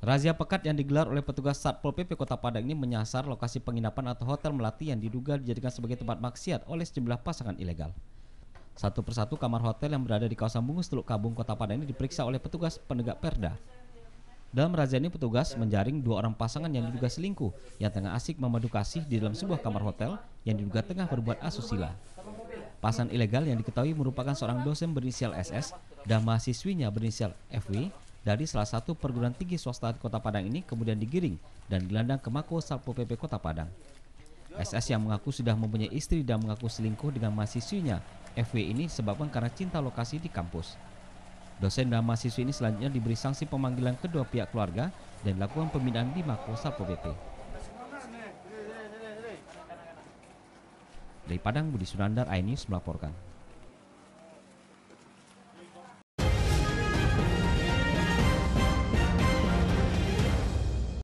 Razia pekat yang digelar oleh petugas Satpol PP Kota Padang ini menyasar lokasi penginapan atau hotel melati yang diduga dijadikan sebagai tempat maksiat oleh sejumlah pasangan ilegal. Satu persatu kamar hotel yang berada di kawasan Bungus Teluk Kabung Kota Padang ini diperiksa oleh petugas penegak perda. Dalam razia ini petugas menjaring dua orang pasangan yang diduga selingkuh yang tengah asik memadu kasih di dalam sebuah kamar hotel yang diduga tengah berbuat asusila. Pasangan ilegal yang diketahui merupakan seorang dosen berinisial SS dan mahasiswinya berinisial FW dari salah satu perguruan tinggi swasta di Kota Padang ini kemudian digiring dan gelandang ke Mako Satpol PP Kota Padang. SS yang mengaku sudah mempunyai istri dan mengaku selingkuh dengan mahasiswinya FW ini sebabkan karena cinta lokasi di kampus. Dosen dan mahasiswi ini selanjutnya diberi sanksi pemanggilan kedua pihak keluarga dan dilakukan pembinaan di Mako Satpol PP. Dari Padang, Budi Sunandar, iNews melaporkan.